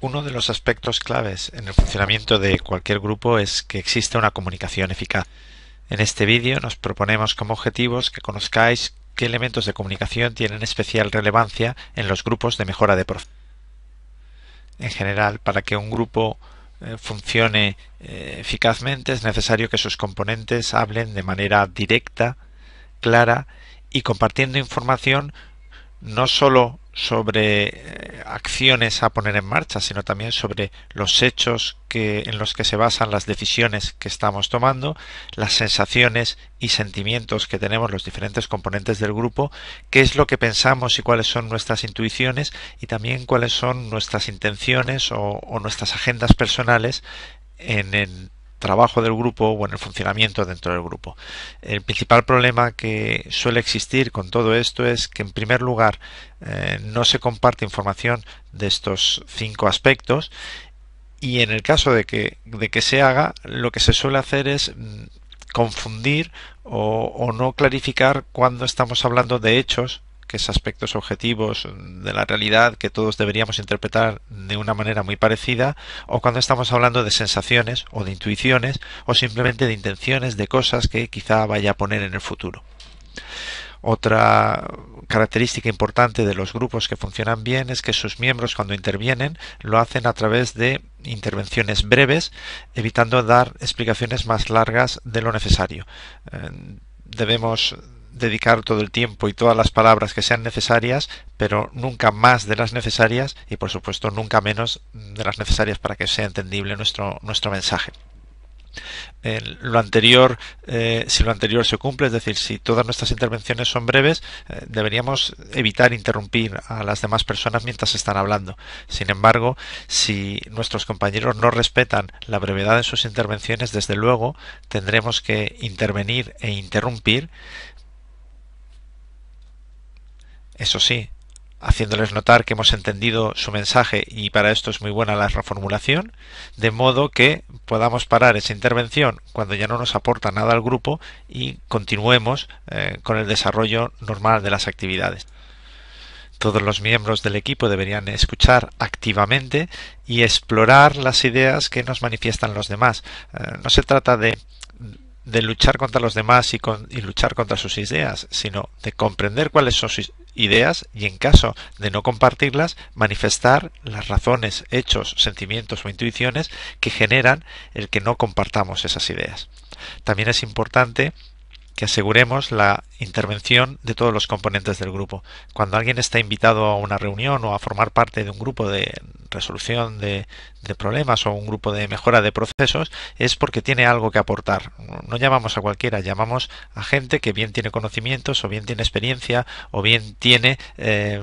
Uno de los aspectos claves en el funcionamiento de cualquier grupo es que exista una comunicación eficaz. En este vídeo nos proponemos como objetivos que conozcáis qué elementos de comunicación tienen especial relevancia en los grupos de mejora de procesos. En general, para que un grupo eh, funcione eh, eficazmente es necesario que sus componentes hablen de manera directa, clara y compartiendo información no solo sobre eh, acciones a poner en marcha, sino también sobre los hechos que, en los que se basan las decisiones que estamos tomando, las sensaciones y sentimientos que tenemos los diferentes componentes del grupo, qué es lo que pensamos y cuáles son nuestras intuiciones y también cuáles son nuestras intenciones o, nuestras agendas personales en el trabajo del grupo o en el funcionamiento dentro del grupo. El principal problema que suele existir con todo esto es que en primer lugar eh, no se comparte información de estos cinco aspectos y en el caso de que, de que se haga lo que se suele hacer es mm, confundir o, o no clarificar cuando estamos hablando de hechos que es aspectos objetivos de la realidad que todos deberíamos interpretar de una manera muy parecida, o cuando estamos hablando de sensaciones o de intuiciones, o simplemente de intenciones de cosas que quizá vaya a poner en el futuro. Otra característica importante de los grupos que funcionan bien es que sus miembros cuando intervienen lo hacen a través de intervenciones breves, evitando dar explicaciones más largas de lo necesario. Eh, debemos dedicar todo el tiempo y todas las palabras que sean necesarias, pero nunca más de las necesarias y por supuesto nunca menos de las necesarias para que sea entendible nuestro, nuestro mensaje. lo anterior, eh, si lo anterior se cumple, es decir, si todas nuestras intervenciones son breves, eh, deberíamos evitar interrumpir a las demás personas mientras están hablando. Sin embargo, si nuestros compañeros no respetan la brevedad de sus intervenciones, desde luego tendremos que intervenir e interrumpir eso sí, haciéndoles notar que hemos entendido su mensaje y para esto es muy buena la reformulación, de modo que podamos parar esa intervención cuando ya no nos aporta nada al grupo y continuemos eh, con el desarrollo normal de las actividades. Todos los miembros del equipo deberían escuchar activamente y explorar las ideas que nos manifiestan los demás. Eh, no se trata de de luchar contra los demás y, y, luchar contra sus ideas, sino de comprender cuáles son sus ideas y en caso de no compartirlas, manifestar las razones, hechos, sentimientos o intuiciones que generan el que no compartamos esas ideas. También es importante que aseguremos la intervención de todos los componentes del grupo. Cuando alguien está invitado a una reunión o a formar parte de un grupo de resolución de, problemas o un grupo de mejora de procesos, es porque tiene algo que aportar. No llamamos a cualquiera, llamamos a gente que bien tiene conocimientos o bien tiene experiencia o bien tiene eh,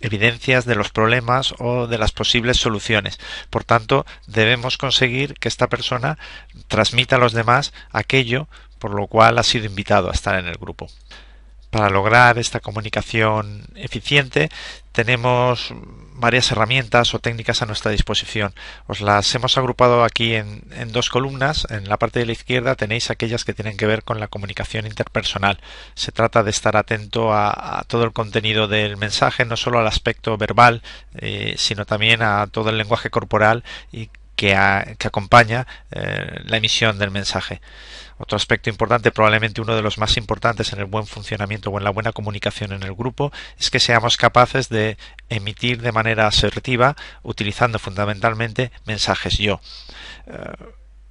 evidencias de los problemas o de las posibles soluciones. Por tanto, debemos conseguir que esta persona transmita a los demás aquello por lo cual ha sido invitado a estar en el grupo. Para lograr esta comunicación eficiente tenemos varias herramientas o técnicas a nuestra disposición. Os las hemos agrupado aquí en, dos columnas. En la parte de la izquierda tenéis aquellas que tienen que ver con la comunicación interpersonal. Se trata de estar atento a, todo el contenido del mensaje, no solo al aspecto verbal, eh, sino también a todo el lenguaje corporal y que, acompaña eh, la emisión del mensaje. Otro aspecto importante, probablemente uno de los más importantes en el buen funcionamiento o en la buena comunicación en el grupo, es que seamos capaces de emitir de manera asertiva, utilizando fundamentalmente mensajes yo. Eh,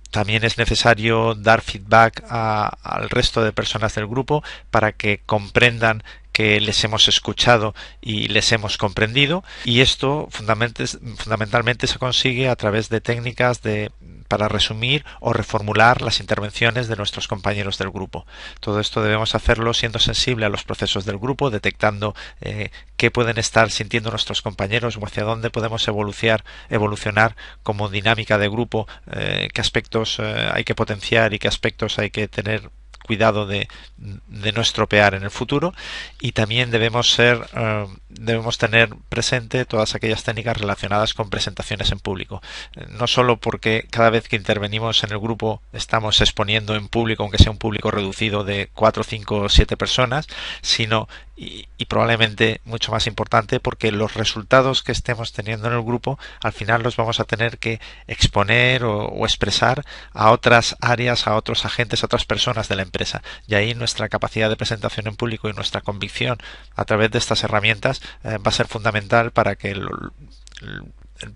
también es necesario dar feedback al resto de personas del grupo para que comprendan que les hemos escuchado y les hemos comprendido y esto fundamentalmente se consigue a través de técnicas de para resumir o reformular las intervenciones de nuestros compañeros del grupo. Todo esto debemos hacerlo siendo sensible a los procesos del grupo, detectando eh, qué pueden estar sintiendo nuestros compañeros o hacia dónde podemos evolucionar, como dinámica de grupo, eh, qué aspectos eh, hay que potenciar y qué aspectos hay que tener cuidado de, no estropear en el futuro. Y también debemos ser eh, debemos tener presente todas aquellas técnicas relacionadas con presentaciones en público. No solo porque cada vez que intervenimos en el grupo estamos exponiendo en público aunque sea un público reducido de 4, 5 o 7 personas sino y, probablemente mucho más importante porque los resultados que estemos teniendo en el grupo al final los vamos a tener que exponer o, expresar a otras áreas, a otros agentes, a otras personas de la empresa. Y ahí nuestra capacidad de presentación en público y nuestra convicción a través de estas herramientas eh, va a ser fundamental para que el,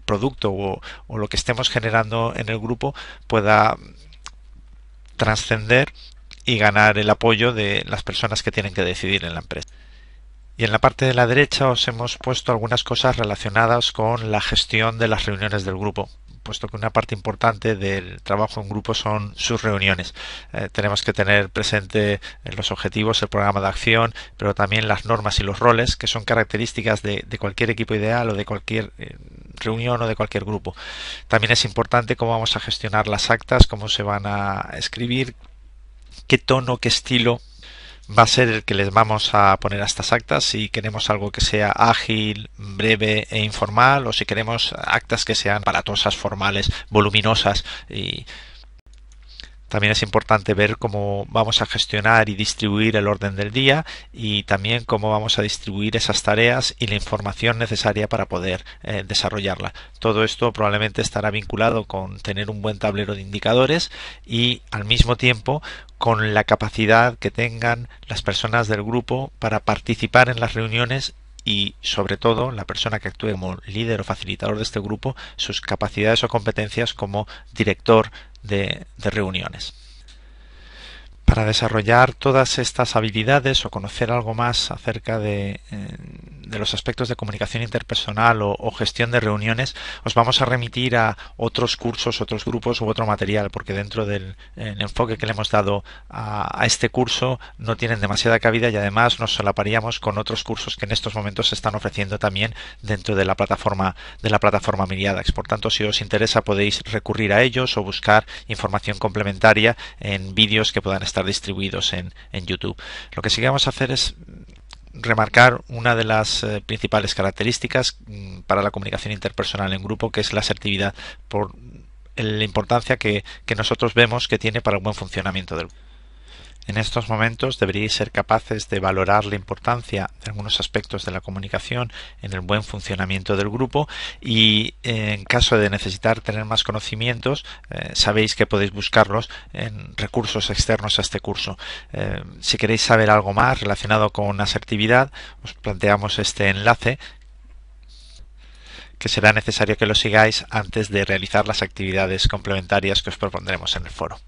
producto o, o lo que estemos generando en el grupo pueda trascender y ganar el apoyo de las personas que tienen que decidir en la empresa. Y en la parte de la derecha os hemos puesto algunas cosas relacionadas con la gestión de las reuniones del grupo puesto que una parte importante del trabajo en grupo son sus reuniones. Eh, tenemos que tener presente eh, los objetivos, el programa de acción, pero también las normas y los roles, que son características de, cualquier equipo ideal o de cualquier eh, reunión o de cualquier grupo. También es importante cómo vamos a gestionar las actas, cómo se van a escribir, qué tono, qué estilo va a ser el que les vamos a poner a estas actas. Si queremos algo que sea ágil, breve e informal o si queremos actas que sean paratosas, formales, voluminosas y también es importante ver cómo vamos a gestionar y distribuir el orden del día y también cómo vamos a distribuir esas tareas y la información necesaria para poder eh, desarrollarla. Todo esto probablemente estará vinculado con tener un buen tablero de indicadores y al mismo tiempo con la capacidad que tengan las personas del grupo para participar en las reuniones y sobre todo la persona que actúe como líder o facilitador de este grupo, sus capacidades o competencias como director de, reuniones. Para desarrollar todas estas habilidades o conocer algo más acerca de, eh, de los aspectos de comunicación interpersonal o, gestión de reuniones, os vamos a remitir a otros cursos, otros grupos u otro material, porque dentro del enfoque que le hemos dado a, este curso no tienen demasiada cabida y además nos solaparíamos con otros cursos que en estos momentos se están ofreciendo también dentro de la plataforma de la plataforma Miriadax. Por tanto, si os interesa podéis recurrir a ellos o buscar información complementaria en vídeos que puedan estar distribuidos en, en YouTube. Lo que sí que vamos a hacer es remarcar una de las eh, principales características mm, para la comunicación interpersonal en grupo, que es la asertividad, por la importancia que, que nosotros vemos que tiene para el buen funcionamiento del grupo. En estos momentos deberíais ser capaces de valorar la importancia de algunos aspectos de la comunicación en el buen funcionamiento del grupo y eh, en caso de necesitar tener más conocimientos eh, sabéis que podéis buscarlos en recursos externos a este curso. Eh, si queréis saber algo más relacionado con asertividad os planteamos este enlace que será necesario que lo sigáis antes de realizar las actividades complementarias que os propondremos en el foro.